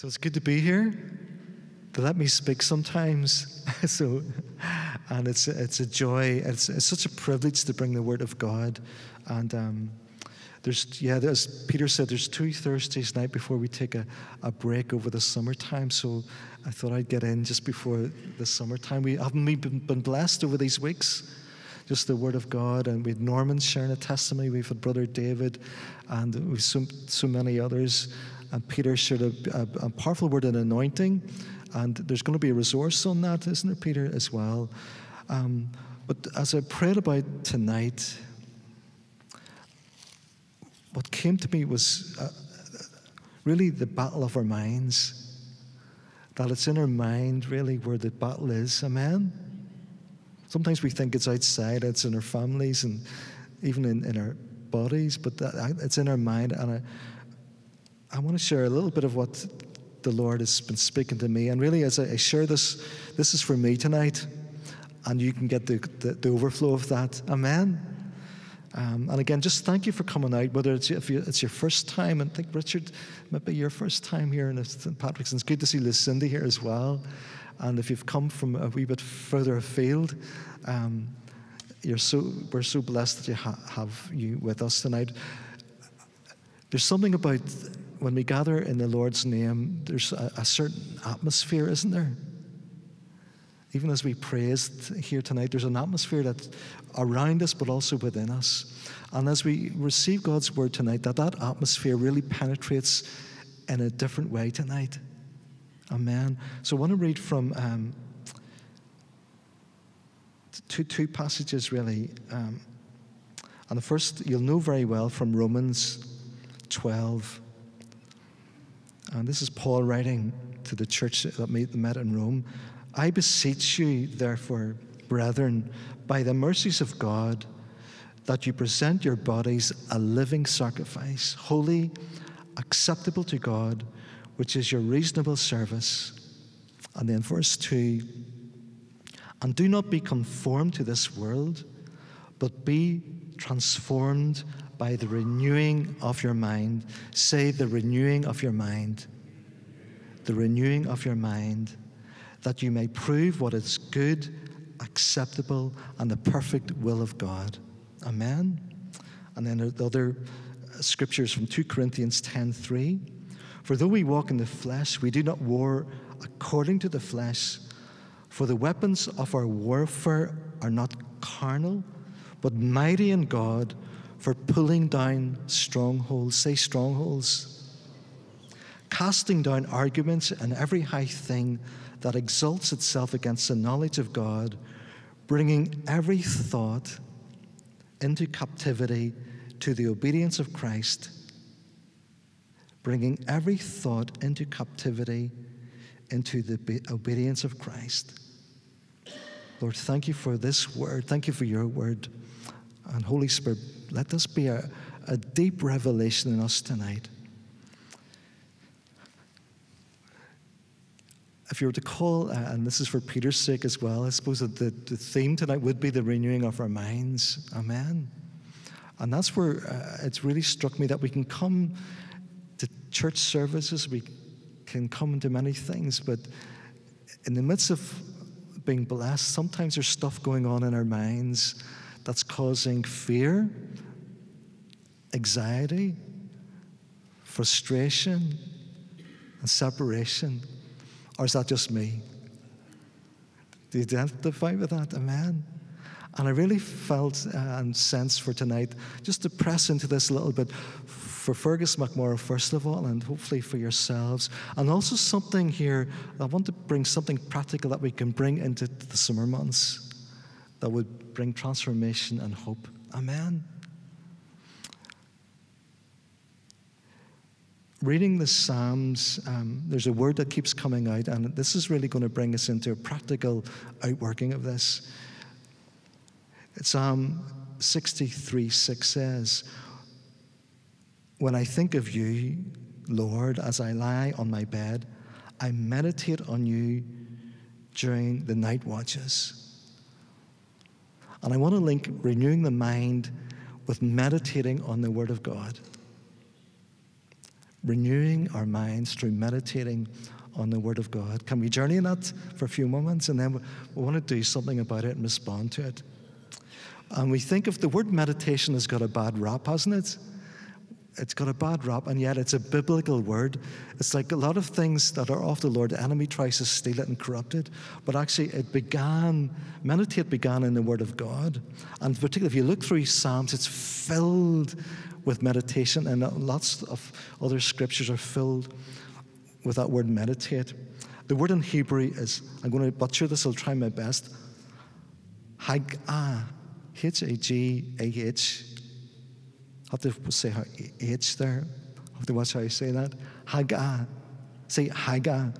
So it's good to be here. To let me speak sometimes. so, and it's it's a joy. It's, it's such a privilege to bring the word of God. And um, there's yeah, as Peter said, there's two Thursdays night before we take a, a break over the summertime. So I thought I'd get in just before the summertime. We haven't we been, been blessed over these weeks just the Word of God. And we had Norman sharing a testimony. We've had Brother David, and we've so, so many others. And Peter shared a, a, a powerful word in anointing. And there's going to be a resource on that, isn't there, Peter, as well? Um, but as I prayed about tonight, what came to me was uh, really the battle of our minds. That it's in our mind, really, where the battle is. Amen? Sometimes we think it's outside, it's in our families and even in, in our bodies, but that, it's in our mind. And I, I want to share a little bit of what the Lord has been speaking to me. And really, as I, share this, this is for me tonight, and you can get the, the, the overflow of that. Amen. Um, and again, just thank you for coming out. Whether it's if you, it's your first time, and I think Richard, might be your first time here in St. Patrick's. And it's good to see Lucinda here as well. And if you've come from a wee bit further afield, um, you're so, we're so blessed that you ha- have you with us tonight. There's something about when we gather in the Lord's name, there's a, a certain atmosphere, isn't there? Even as we praised here tonight, there's an atmosphere that's around us, but also within us. And as we receive God's word tonight, that that atmosphere really penetrates in a different way tonight. Amen. So I want to read from um, two, two passages, really. Um, and the first, you'll know very well from Romans 12. And this is Paul writing to the church that met in Rome. I beseech you, therefore, brethren, by the mercies of God, that you present your bodies a living sacrifice, holy, acceptable to God which is your reasonable service. And then verse 2 And do not be conformed to this world, but be transformed by the renewing of your mind. Say, the renewing of your mind. The renewing of your mind, that you may prove what is good, acceptable, and the perfect will of God. Amen. And then the other scriptures from 2 Corinthians 10 3. For though we walk in the flesh, we do not war according to the flesh. For the weapons of our warfare are not carnal, but mighty in God for pulling down strongholds. Say strongholds. Casting down arguments and every high thing that exalts itself against the knowledge of God, bringing every thought into captivity to the obedience of Christ bringing every thought into captivity into the obedience of Christ. Lord, thank you for this word. Thank you for your word. And Holy Spirit, let this be a, a deep revelation in us tonight. If you were to call, uh, and this is for Peter's sake as well, I suppose that the, the theme tonight would be the renewing of our minds. Amen. And that's where uh, it's really struck me that we can come to church services, we can come into many things, but in the midst of being blessed, sometimes there's stuff going on in our minds that's causing fear, anxiety, frustration, and separation. Or is that just me? Do you identify with that? Amen. And I really felt uh, and sensed for tonight just to press into this a little bit for Fergus McMorrow, first of all, and hopefully for yourselves. And also something here, I want to bring something practical that we can bring into the summer months that would bring transformation and hope. Amen. Reading the Psalms, um, there's a word that keeps coming out, and this is really going to bring us into a practical outworking of this. Psalm 63 6 says, when I think of you, Lord, as I lie on my bed, I meditate on you during the night watches. And I want to link renewing the mind with meditating on the Word of God. renewing our minds through meditating on the Word of God. Can we journey in that for a few moments? And then we want to do something about it and respond to it. And we think of the word meditation has got a bad rap, hasn't it? It's got a bad rap, and yet it's a biblical word. It's like a lot of things that are of the Lord. The enemy tries to steal it and corrupt it, but actually, it began. Meditate began in the Word of God, and particularly if you look through Psalms, it's filled with meditation, and lots of other scriptures are filled with that word meditate. The word in Hebrew is, I'm going to butcher this, I'll try my best. Hagah, H A G A H. Have to say how H there. Have to watch how I say that. Hagah. Say Hagah.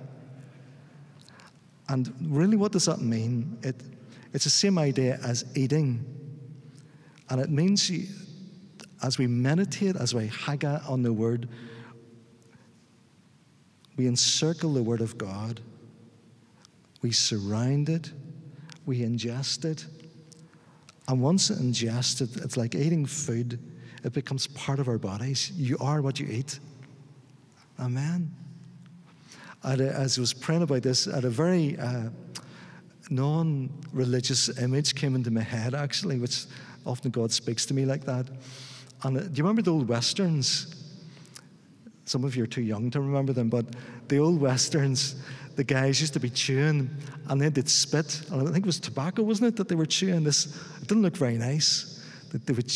And really, what does that mean? It, it's the same idea as eating. And it means as we meditate, as we Hagah on the word, we encircle the Word of God, we surround it, we ingest it. And once ingested, it's like eating food, it becomes part of our bodies. You are what you eat. Amen. And as I was praying about this, at a very uh, non religious image came into my head, actually, which often God speaks to me like that. And uh, do you remember the old westerns? Some of you are too young to remember them, but the old westerns, the guys used to be chewing and then they'd spit. And I think it was tobacco, wasn't it, that they were chewing this? It didn't look very nice. That they would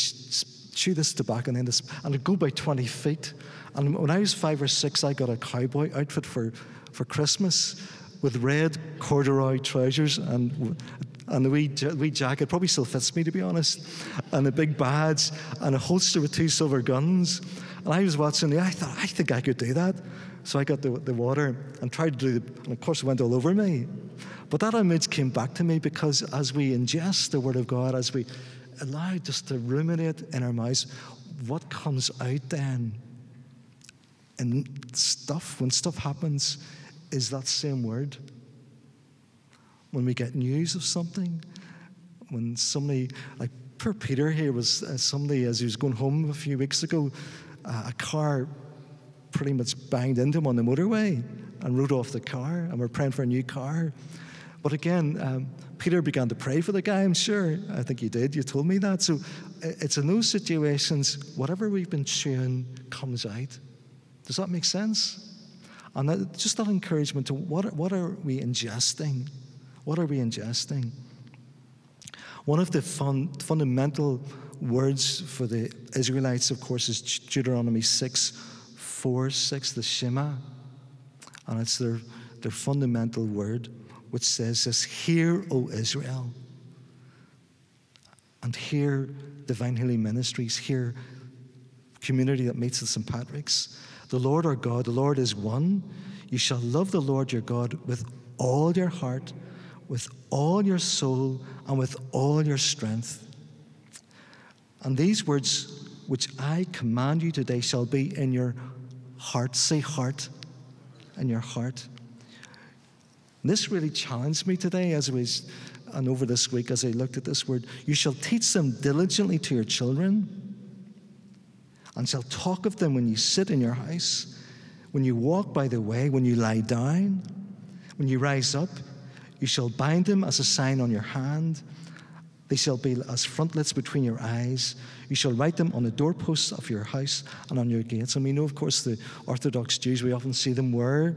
chew this tobacco and then this, and it'd go by 20 feet. And when I was five or six, I got a cowboy outfit for, for Christmas with red corduroy trousers and and the wee, wee jacket probably still fits me to be honest, and a big badge and a holster with two silver guns. And I was watching the, I thought, I think I could do that. So I got the, the water and tried to do the, and of course it went all over me. But that image came back to me because as we ingest the Word of God, as we allow just to ruminate in our minds what comes out then? And stuff, when stuff happens, is that same word. When we get news of something, when somebody, like poor Peter here was uh, somebody as he was going home a few weeks ago, uh, a car pretty much banged into him on the motorway and rode off the car, and we're praying for a new car. But again, um, Peter began to pray for the guy, I'm sure. I think he did. You told me that. So it's in those situations, whatever we've been chewing comes out. Does that make sense? And that, just that encouragement to what, what are we ingesting? What are we ingesting? One of the fun, fundamental words for the Israelites, of course, is Deuteronomy 6 4, 6, the Shema. And it's their, their fundamental word, which says this Hear, O Israel. And hear Divine Healing Ministries, hear community that meets at St. Patrick's. The Lord our God, the Lord is one. You shall love the Lord your God with all your heart, with all your soul, and with all your strength. And these words which I command you today shall be in your heart. Say heart in your heart. And this really challenged me today as was, and over this week as I looked at this word. You shall teach them diligently to your children, and shall talk of them when you sit in your house, when you walk by the way, when you lie down, when you rise up. You shall bind them as a sign on your hand they shall be as frontlets between your eyes. You shall write them on the doorposts of your house and on your gates. And we know, of course, the Orthodox Jews, we often see them wear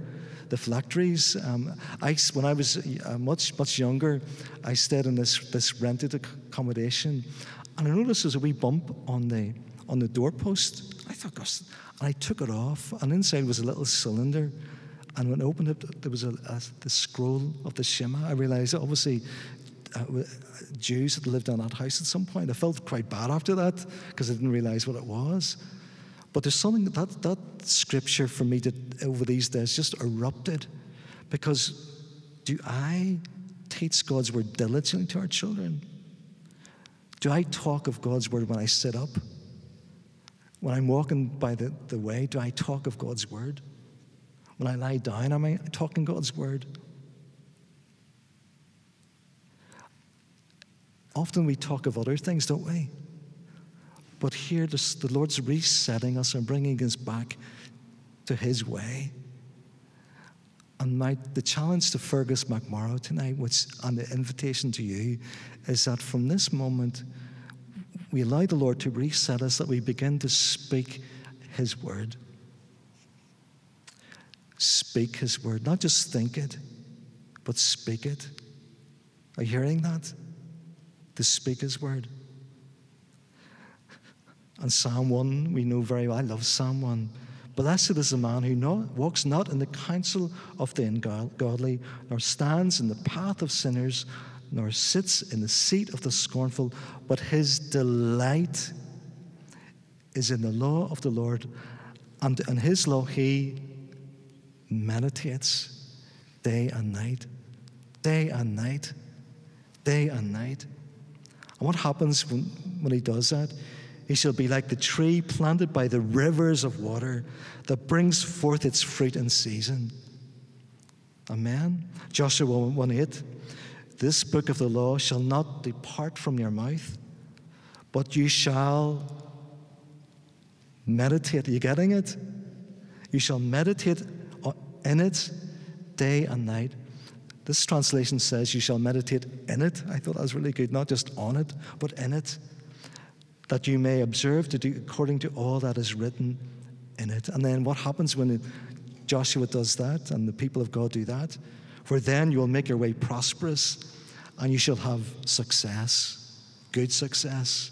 the phylacteries. Um, I, when I was uh, much, much younger, I stayed in this, this rented accommodation. And I noticed there's a wee bump on the, on the doorpost. I thought, gosh, and I took it off. And inside was a little cylinder. And when I opened it, there was a, a, the scroll of the Shema. I realized, obviously, Uh, Jews had lived in that house at some point. I felt quite bad after that because I didn't realize what it was. But there's something that that scripture for me to, over these days just erupted because do I teach God's word diligently to our children? Do I talk of God's word when I sit up? When I'm walking by the, the way, do I talk of God's word? When I lie down, am I talking God's word? Often we talk of other things, don't we? But here, this, the Lord's resetting us and bringing us back to His way. And my, the challenge to Fergus McMorrow tonight, which, and the invitation to you, is that from this moment, we allow the Lord to reset us, that we begin to speak His word. Speak His word, not just think it, but speak it. Are you hearing that? To speak His word. And Psalm 1, we know very well. I love Psalm 1. Blessed is the man who not, walks not in the counsel of the ungodly, nor stands in the path of sinners, nor sits in the seat of the scornful, but his delight is in the law of the Lord, and in his law he meditates day and night, day and night, day and night. And what happens when, when he does that? He shall be like the tree planted by the rivers of water that brings forth its fruit in season. Amen. Joshua 1 8. This book of the law shall not depart from your mouth, but you shall meditate. Are you getting it? You shall meditate in it day and night. This translation says you shall meditate in it. I thought that was really good, not just on it, but in it that you may observe to do according to all that is written in it. And then what happens when Joshua does that and the people of God do that? For then you will make your way prosperous and you shall have success, good success.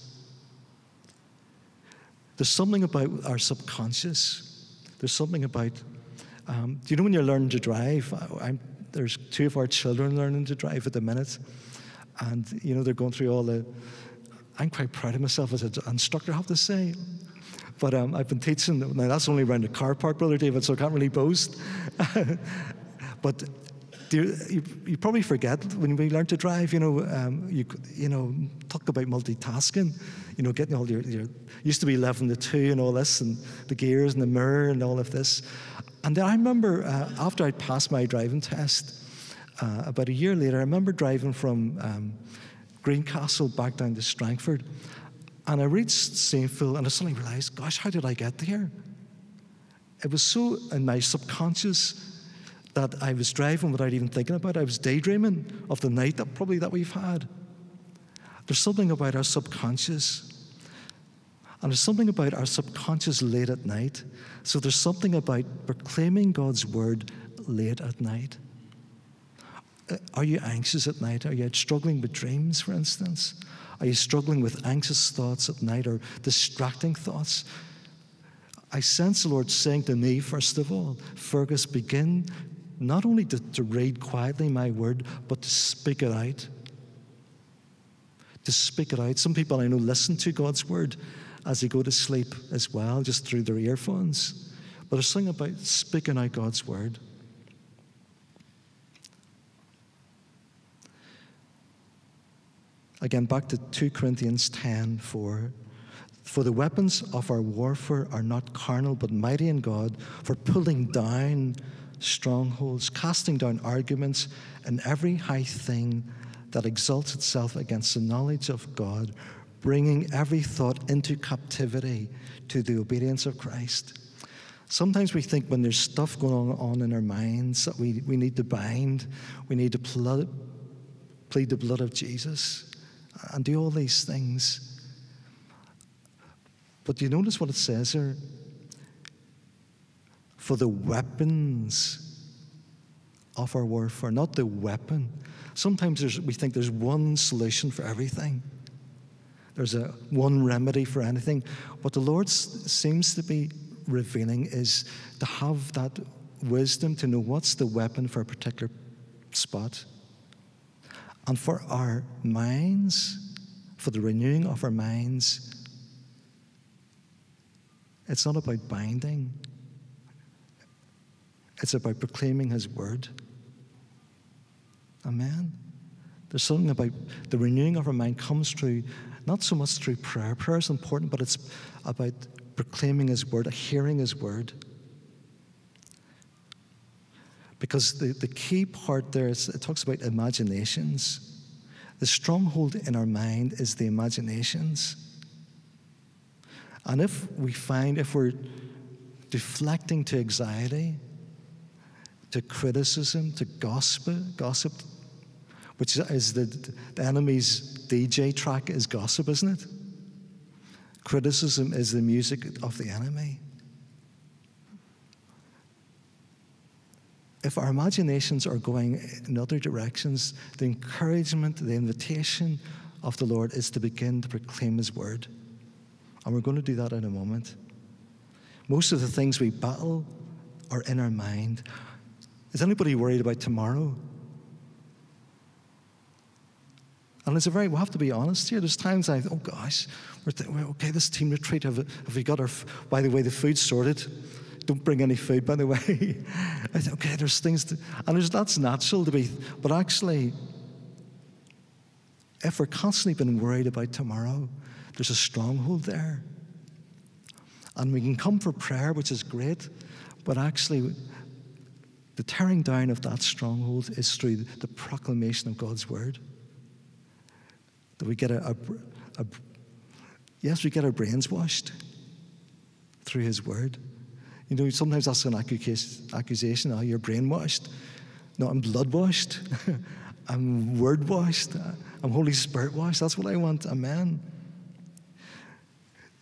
There's something about our subconscious. There's something about, um, do you know when you're learning to drive? I, there's two of our children learning to drive at the minute. And, you know, they're going through all the, I'm quite proud of myself as an instructor, I have to say. But um, I've been teaching, now that's only around the car park, Brother David, so I can't really boast. but you, you, you, probably forget when we learn to drive, you know, um, you, you know, talk about multitasking, you know, getting all your, your, used to be 11 to 2 and all this, and the gears and the mirror and all of this. And then I remember uh, after I'd passed my driving test, uh, about a year later, I remember driving from um, Greencastle back down to Strangford. And I reached Saintfield and I suddenly realized, gosh, how did I get there? It was so in my subconscious that I was driving without even thinking about it. I was daydreaming of the night that probably that we've had. There's something about our subconscious. And there's something about our subconscious late at night. So there's something about proclaiming God's word late at night. Uh, are you anxious at night? Are you struggling with dreams, for instance? Are you struggling with anxious thoughts at night or distracting thoughts? I sense the Lord saying to me, first of all, Fergus, begin not only to, to read quietly my word, but to speak it out. To speak it out. Some people I know listen to God's word as they go to sleep as well, just through their earphones. But there's something about speaking out God's word. Again, back to 2 Corinthians 10 4. For the weapons of our warfare are not carnal, but mighty in God for pulling down strongholds, casting down arguments, and every high thing that exalts itself against the knowledge of God, bringing every thought into captivity to the obedience of Christ. Sometimes we think when there's stuff going on in our minds that we, we need to bind, we need to plead the blood of Jesus and do all these things. But do you notice what it says here? For the weapons of our warfare, not the weapon. Sometimes we think there's one solution for everything. There's a one remedy for anything. What the Lord seems to be revealing is to have that wisdom to know what's the weapon for a particular spot. And for our minds, for the renewing of our minds, it's not about binding, it's about proclaiming His word. Amen. There's something about the renewing of our mind comes through not so much through prayer. Prayer is important, but it's about proclaiming His word, hearing His word. Because the, the key part there is it talks about imaginations. The stronghold in our mind is the imaginations. And if we find, if we're deflecting to anxiety, to criticism, to gossip, gossip, which is the, the enemy's DJ track is gossip, isn't it? Criticism is the music of the enemy. If our imaginations are going in other directions, the encouragement, the invitation of the Lord is to begin to proclaim His word. And we're going to do that in a moment. Most of the things we battle are in our mind. Is anybody worried about tomorrow? And it's a very, we have to be honest here. There's times I, oh gosh, we're, th- we're okay, this team retreat, have, have we got our, by the way, the food sorted? Don't bring any food, by the way. Okay, there's things, to, and there's, that's natural to be, but actually, if we're constantly being worried about tomorrow, there's a stronghold there. And we can come for prayer, which is great, but actually, the tearing down of that stronghold is through the proclamation of God's word. That we get a, a, a yes, we get our brains washed through His Word. You know, sometimes that's an accusation. Ah, oh, you're brainwashed. No, I'm blood washed. I'm word washed. I'm Holy Spirit washed. That's what I want. Amen.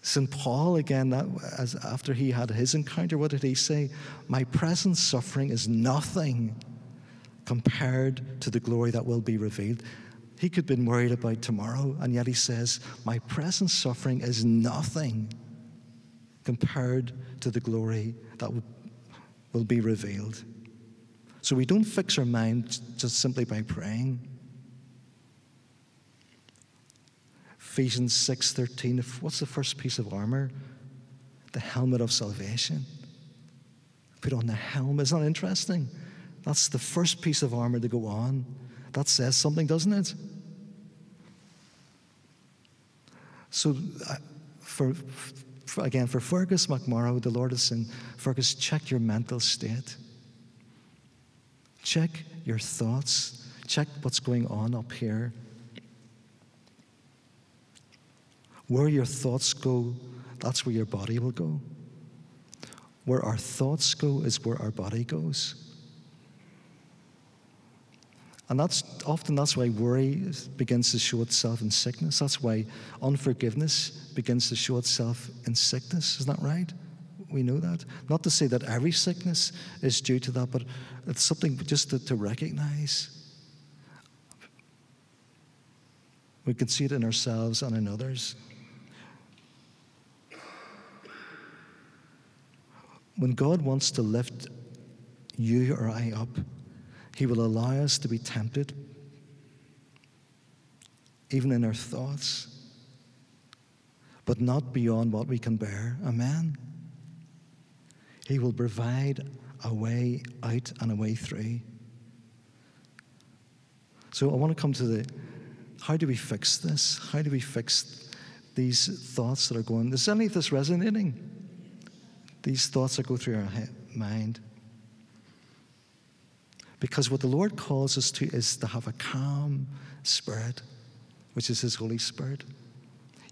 St. Paul, again, that, as after he had his encounter, what did he say? My present suffering is nothing compared to the glory that will be revealed. He could have been worried about tomorrow, and yet he says, My present suffering is nothing compared to the glory that will be revealed. So we don't fix our mind just simply by praying. Ephesians 6:13 what's the first piece of armor? The helmet of salvation. Put on the helmet. Isn't that interesting? That's the first piece of armor to go on. That says something, doesn't it? So, uh, for, for, again, for Fergus McMorrow, the Lord is saying, Fergus, check your mental state. Check your thoughts. Check what's going on up here. Where your thoughts go, that's where your body will go. Where our thoughts go is where our body goes. And that's often that's why worry begins to show itself in sickness. That's why unforgiveness begins to show itself in sickness. Isn't that right? We know that. Not to say that every sickness is due to that, but it's something just to, to recognize. We can see it in ourselves and in others. When God wants to lift you or I up, he will allow us to be tempted, even in our thoughts, but not beyond what we can bear. Amen. He will provide a way out and a way through. So I want to come to the how do we fix this? How do we fix these thoughts that are going? Is any of this resonating? These thoughts that go through our mind. Because what the Lord calls us to is to have a calm spirit, which is His Holy Spirit.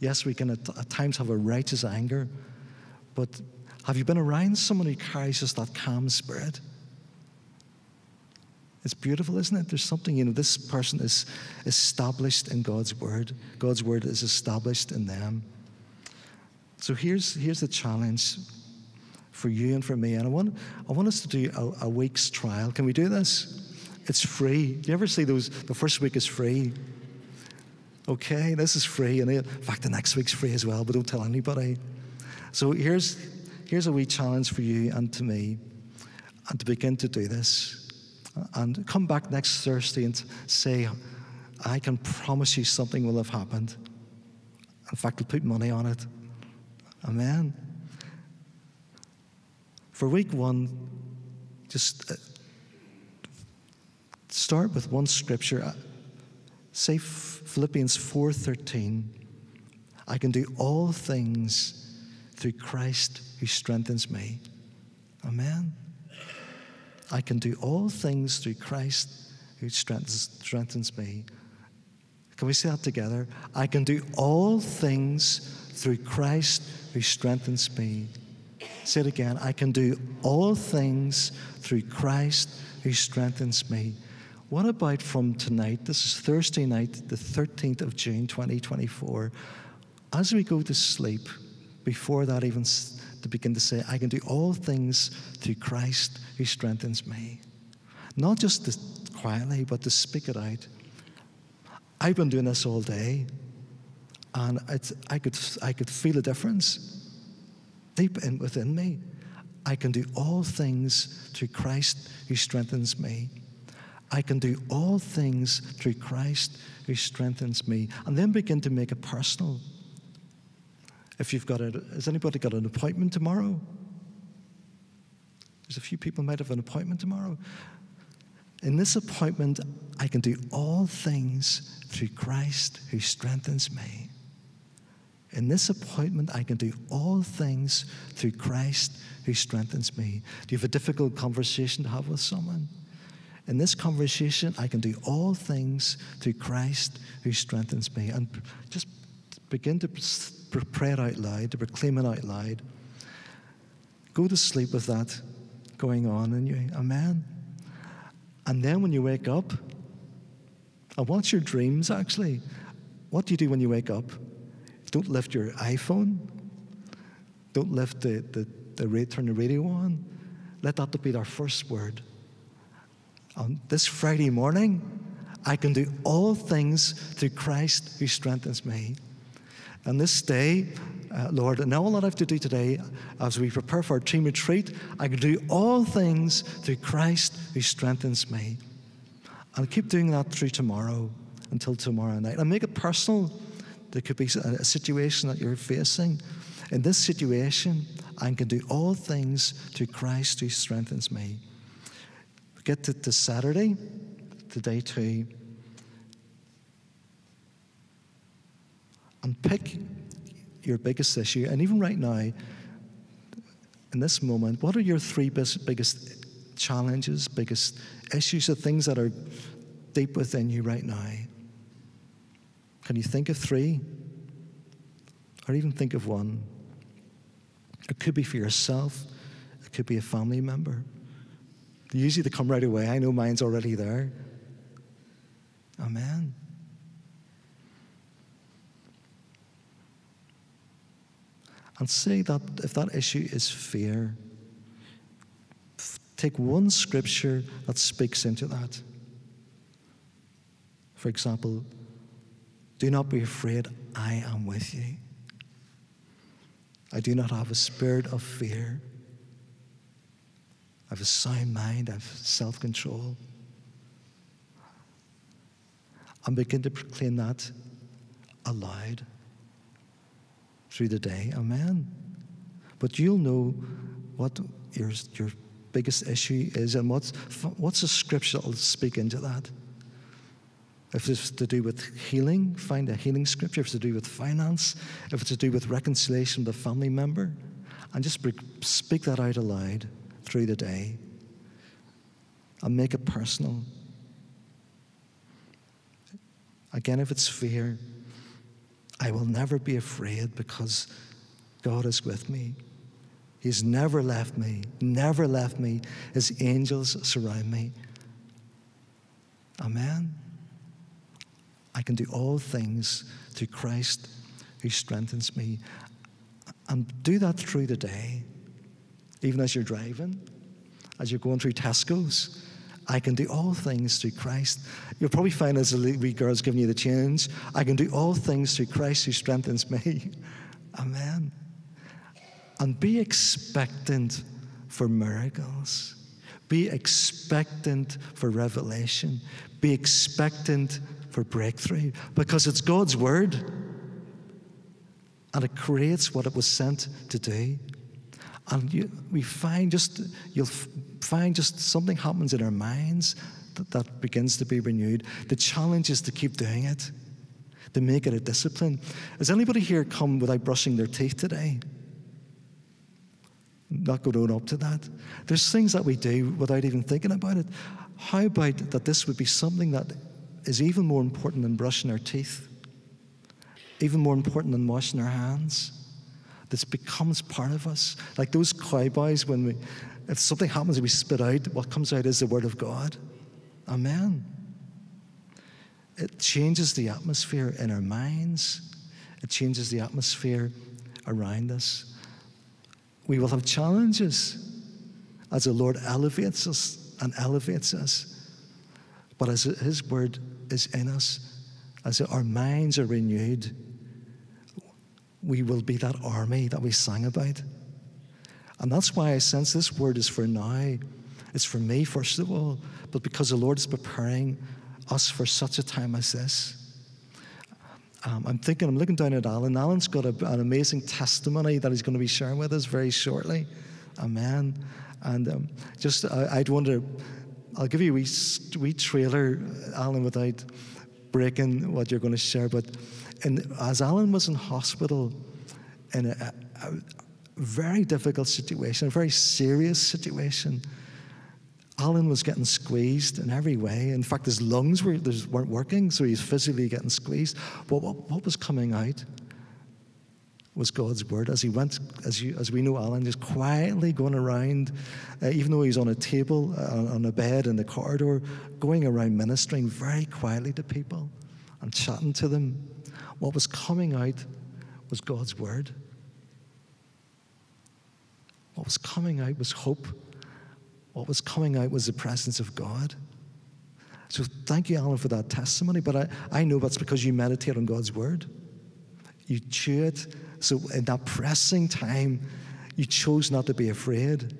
Yes, we can at, at times have a righteous anger, but have you been around someone who carries just that calm spirit? It's beautiful, isn't it? There's something, you know, this person is established in God's word. God's word is established in them. So here's, here's the challenge for you and for me. And I want, I want us to do a, a week's trial. Can we do this? It's free. You ever see those? The first week is free. Okay, this is free. And in fact, the next week's free as well, but don't tell anybody. So here's, here's a wee challenge for you and to me, and to begin to do this. And come back next Thursday and say, I can promise you something will have happened. In fact, we'll put money on it. Amen. For week one, just uh, start with one scripture. Uh, say Philippians 4:13. I can do all things through Christ who strengthens me. Amen. I can do all things through Christ who strengthens, strengthens me. Can we say that together? I can do all things through Christ who strengthens me. Say it again. I can do all things through Christ who strengthens me. What about from tonight? This is Thursday night, the 13th of June, 2024. As we go to sleep, before that, even to begin to say, I can do all things through Christ who strengthens me. Not just to quietly, but to speak it out. I've been doing this all day, and I, could, I could feel a difference deep in within me. I can do all things through Christ who strengthens me. I can do all things through Christ who strengthens me. And then begin to make it personal. If you've got a, has anybody got an appointment tomorrow? There's a few people might have an appointment tomorrow. In this appointment, I can do all things through Christ who strengthens me. In this appointment, I can do all things through Christ who strengthens me. Do you have a difficult conversation to have with someone? In this conversation, I can do all things through Christ who strengthens me. And just begin to pray it out loud, to proclaim it out loud. Go to sleep with that going on in you. Amen. And then when you wake up, and what's your dreams actually? What do you do when you wake up? Don't lift your iPhone. Don't lift the, the, the radio, turn the radio on. Let that be our first word. On this Friday morning, I can do all things through Christ who strengthens me. And this day, uh, Lord, and all that I have to do today as we prepare for our team retreat, I can do all things through Christ who strengthens me. I'll keep doing that through tomorrow until tomorrow night. And make it personal. There could be a situation that you're facing. In this situation, I can do all things through Christ who strengthens me. Get to, to Saturday, to day two, and pick your biggest issue. And even right now, in this moment, what are your three biggest challenges, biggest issues, the things that are deep within you right now? Can you think of three? Or even think of one? It could be for yourself, it could be a family member. Usually they come right away. I know mine's already there. Amen. And say that if that issue is fear, take one scripture that speaks into that. For example, do not be afraid, I am with you. I do not have a spirit of fear. I have a sound mind, I have self control. And begin to proclaim that aloud through the day. Amen. But you'll know what your, your biggest issue is and what's, what's the scripture that will speak into that. If it's to do with healing, find a healing scripture. If it's to do with finance, if it's to do with reconciliation with a family member, and just speak that out aloud through the day and make it personal. Again, if it's fear, I will never be afraid because God is with me. He's never left me, never left me. His angels surround me. Amen. I can do all things through Christ who strengthens me. And do that through the day, even as you're driving, as you're going through Tesco's. I can do all things through Christ. You'll probably find as the wee girl's giving you the change, I can do all things through Christ who strengthens me. Amen. And be expectant for miracles. Be expectant for revelation. Be expectant for breakthrough because it's God's word and it creates what it was sent to do. And you, we find just, you'll find just something happens in our minds that, that begins to be renewed. The challenge is to keep doing it, to make it a discipline. Has anybody here come without brushing their teeth today? Not going up to that. There's things that we do without even thinking about it. How about that this would be something that is even more important than brushing our teeth, even more important than washing our hands? This becomes part of us. Like those cowboys, when we, if something happens we spit out, what comes out is the word of God. Amen. It changes the atmosphere in our minds, it changes the atmosphere around us. We will have challenges as the Lord elevates us and elevates us. But as His word is in us, as our minds are renewed, we will be that army that we sang about. And that's why I sense this word is for now. It's for me, first of all, but because the Lord is preparing us for such a time as this. Um, I'm thinking, I'm looking down at Alan. Alan's got a, an amazing testimony that he's going to be sharing with us very shortly. Amen. And um, just, I, would wonder, I'll give you a wee, wee trailer, Alan, without breaking what you're going to share. But in, as Alan was in hospital in a, a, very difficult situation, a very serious situation, Alan was getting squeezed in every way. In fact, his lungs were, weren't working, so he's physically getting squeezed. But what, what was coming out was God's word. As he went, as, you, as we know, Alan just quietly going around, uh, even though he's on a table, uh, on a bed in the corridor, going around ministering very quietly to people and chatting to them. What was coming out was God's word. What was coming out was hope what was coming out was the presence of God. So thank you, Alan, for that testimony. But I, I know that's because you meditate on God's word. You chew it. So in that pressing time, you chose not to be afraid.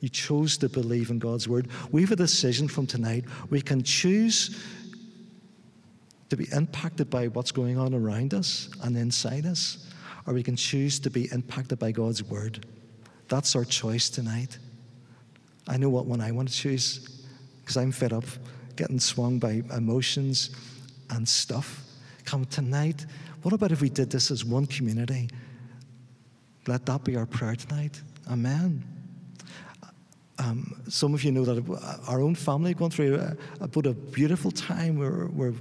You chose to believe in God's word. We have a decision from tonight. We can choose to be impacted by what's going on around us and inside us, or we can choose to be impacted by God's word. That's our choice tonight. I know what one I want to choose because I'm fed up getting swung by emotions and stuff. Come tonight, what about if we did this as one community? Let that be our prayer tonight. Amen. Um, some of you know that our own family going through a, a, a beautiful time. We're, we're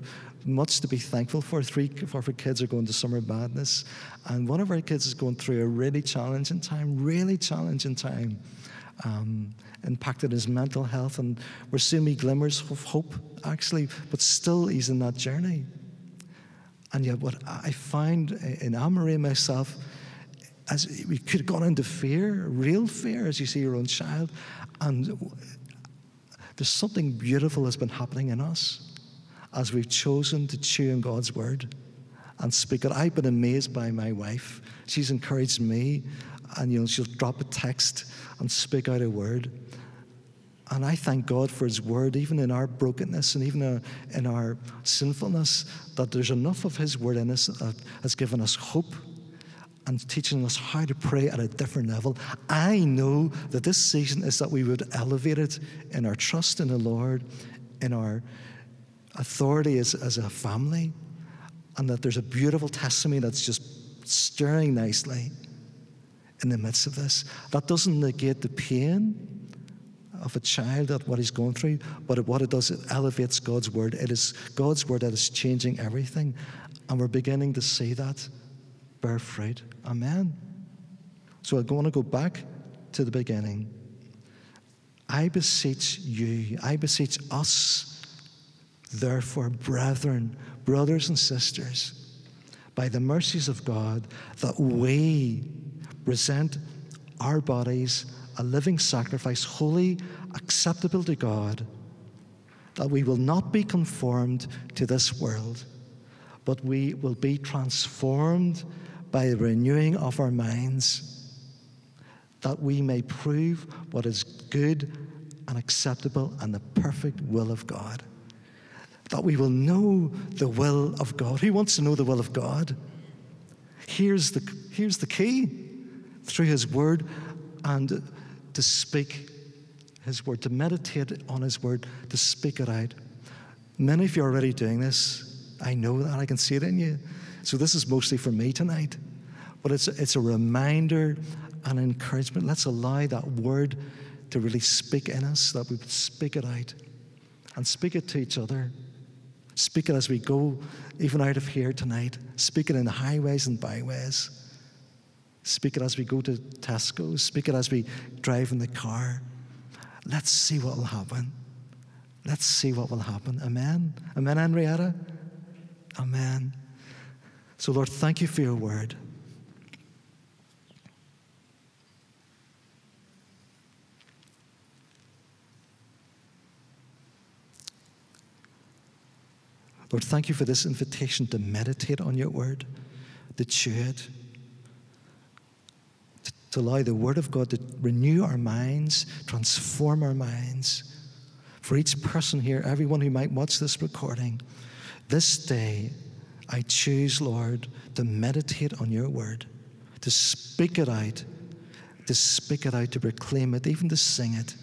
much to be thankful for. Three of our kids are going to summer madness, and one of our kids is going through a really challenging time, really challenging time. Um, impacted his mental health, and we're seeing me glimmers of hope, actually, but still he's in that journey. And yet, what I find in Amory myself, as we could have gone into fear, real fear, as you see your own child, and there's something beautiful that's been happening in us as we've chosen to chew in God's word and speak it. I've been amazed by my wife. She's encouraged me, and you know, she'll drop a text and speak out a word. And I thank God for His Word, even in our brokenness and even uh, in our sinfulness, that there's enough of His Word in us that has given us hope and teaching us how to pray at a different level. I know that this season is that we would elevate it in our trust in the Lord, in our authority as, as a family, and that there's a beautiful testimony that's just stirring nicely in the midst of this. That doesn't negate the pain of a child at what he's going through, but what it does, it elevates God's word. It is God's word that is changing everything. And we're beginning to see that bear fruit. Amen. So I want to go back to the beginning. I beseech you, I beseech us, therefore, brethren, brothers and sisters, by the mercies of God, that we present our bodies a living sacrifice, holy, acceptable to God, that we will not be conformed to this world, but we will be transformed by the renewing of our minds, that we may prove what is good and acceptable and the perfect will of God. That we will know the will of God. Who wants to know the will of God? Here's the, here's the key through His Word and to speak His word, to meditate on His word, to speak it out. Many of you are already doing this. I know that. I can see it in you. So this is mostly for me tonight. But it's, it's a reminder and encouragement. Let's allow that word to really speak in us, that we would speak it out and speak it to each other. Speak it as we go, even out of here tonight. Speak it in the highways and byways. Speak it as we go to Tesco. Speak it as we drive in the car. Let's see what will happen. Let's see what will happen. Amen. Amen, Henrietta. Amen. So, Lord, thank you for your word. Lord, thank you for this invitation to meditate on your word, to chew it, to allow the word of God to renew our minds, transform our minds. For each person here, everyone who might watch this recording, this day, I choose, Lord, to meditate on your word, to speak it out, to speak it out, to proclaim it, even to sing it.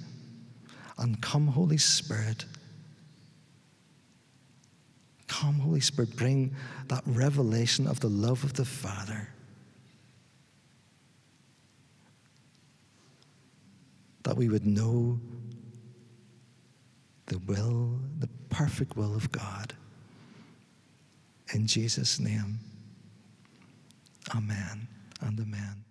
And come, Holy Spirit Come, Holy Spirit, bring that revelation of the love of the Father. That we would know the will, the perfect will of God. In Jesus' name, amen and amen.